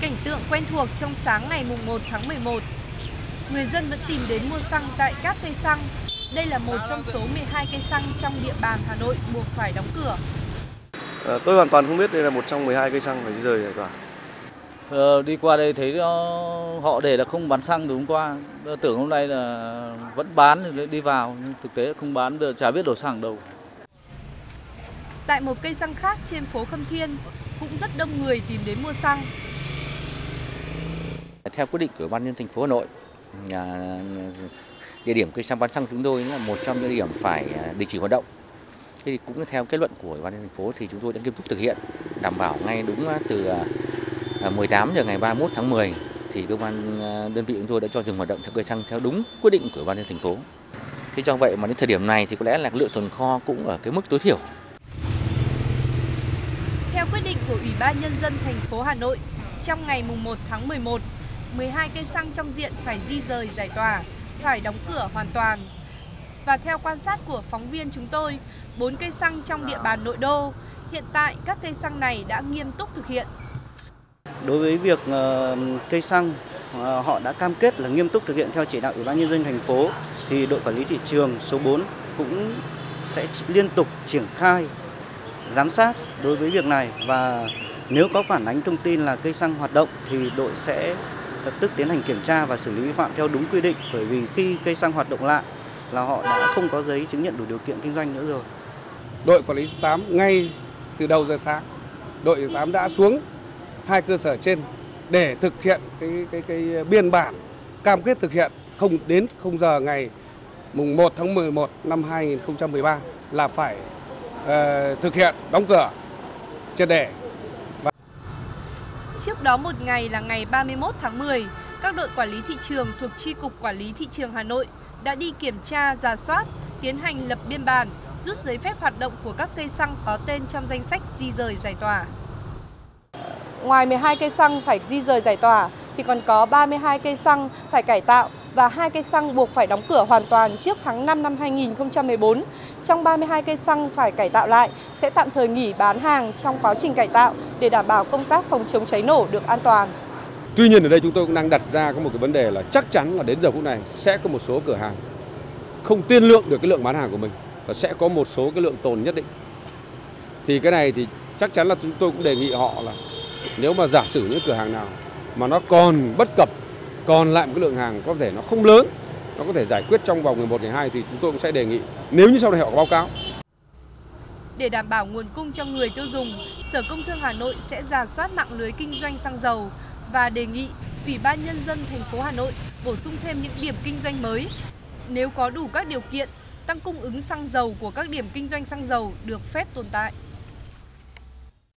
Cảnh tượng quen thuộc trong sáng ngày mùng 1 tháng 11. Người dân vẫn tìm đến mua xăng tại các cây xăng. Đây là một trong số 12 cây xăng trong địa bàn Hà Nội buộc phải đóng cửa. À, tôi hoàn toàn không biết đây là một trong 12 cây xăng phải di rời tỏa. Ờ, đi qua đây thấy họ để là không bán xăng từ hôm qua. Tưởng hôm nay là vẫn bán thì đi vào nhưng thực tế không bán được chả biết đổ xăng đâu. Tại một cây xăng khác trên phố Khâm Thiên cũng rất đông người tìm đến mua xăng. Theo quyết định của ban nhân thành phố Hà Nội, địa điểm cây xăng bán xăng chúng tôi là một trong những địa điểm phải à, đình chỉ hoạt động. Thế thì cũng theo kết luận của ban nhân thành phố thì chúng tôi đã nghiêm túc thực hiện, đảm bảo ngay đúng à, từ à, 18 giờ ngày 31 tháng 10 thì cơ quan đơn vị chúng tôi đã cho dừng hoạt động theo cây xăng theo đúng quyết định của ban nhân thành phố. Thế do vậy mà đến thời điểm này thì có lẽ là lượng tồn kho cũng ở cái mức tối thiểu. Theo quyết định của Ủy ban Nhân dân thành phố Hà Nội, trong ngày 1 tháng 11, 12 cây xăng trong diện phải di rời giải tỏa, phải đóng cửa hoàn toàn. Và theo quan sát của phóng viên chúng tôi, 4 cây xăng trong địa bàn nội đô, hiện tại các cây xăng này đã nghiêm túc thực hiện. Đối với việc ờ, cây xăng, ờ, họ đã cam kết là nghiêm túc thực hiện theo chỉ đạo Ủy ban Nhân dân thành phố, thì đội quản lý thị trường số 4 cũng sẽ liên tục triển khai giám sát đối với việc này và nếu có phản ánh thông tin là cây xăng hoạt động thì đội sẽ lập tức tiến hành kiểm tra và xử lý vi phạm theo đúng quy định bởi vì khi cây xăng hoạt động lại là họ đã không có giấy chứng nhận đủ điều kiện kinh doanh nữa rồi. Đội quản lý 8 ngay từ đầu giờ sáng, đội 8 đã xuống hai cơ sở trên để thực hiện cái cái cái biên bản cam kết thực hiện không đến không giờ ngày mùng 1 tháng 11 năm 2013 là phải uh, thực hiện đóng cửa triệt để Trước đó một ngày là ngày 31 tháng 10, các đội quản lý thị trường thuộc tri cục Quản lý thị trường Hà Nội đã đi kiểm tra, giả soát, tiến hành lập biên bản, rút giấy phép hoạt động của các cây xăng có tên trong danh sách di rời giải tỏa. Ngoài 12 cây xăng phải di rời giải tỏa thì còn có 32 cây xăng phải cải tạo và hai cây xăng buộc phải đóng cửa hoàn toàn trước tháng 5 năm 2014. Trong 32 cây xăng phải cải tạo lại sẽ tạm thời nghỉ bán hàng trong quá trình cải tạo để đảm bảo công tác phòng chống cháy nổ được an toàn. Tuy nhiên ở đây chúng tôi cũng đang đặt ra có một cái vấn đề là chắc chắn là đến giờ phút này sẽ có một số cửa hàng không tiên lượng được cái lượng bán hàng của mình và sẽ có một số cái lượng tồn nhất định. Thì cái này thì chắc chắn là chúng tôi cũng đề nghị họ là nếu mà giả sử những cửa hàng nào mà nó còn bất cập, còn lại một cái lượng hàng có thể nó không lớn, nó có thể giải quyết trong vòng 11 ngày 2 thì chúng tôi cũng sẽ đề nghị nếu như sau này họ có báo cáo để đảm bảo nguồn cung cho người tiêu dùng, Sở Công Thương Hà Nội sẽ giả soát mạng lưới kinh doanh xăng dầu và đề nghị Ủy ban Nhân dân thành phố Hà Nội bổ sung thêm những điểm kinh doanh mới. Nếu có đủ các điều kiện, tăng cung ứng xăng dầu của các điểm kinh doanh xăng dầu được phép tồn tại.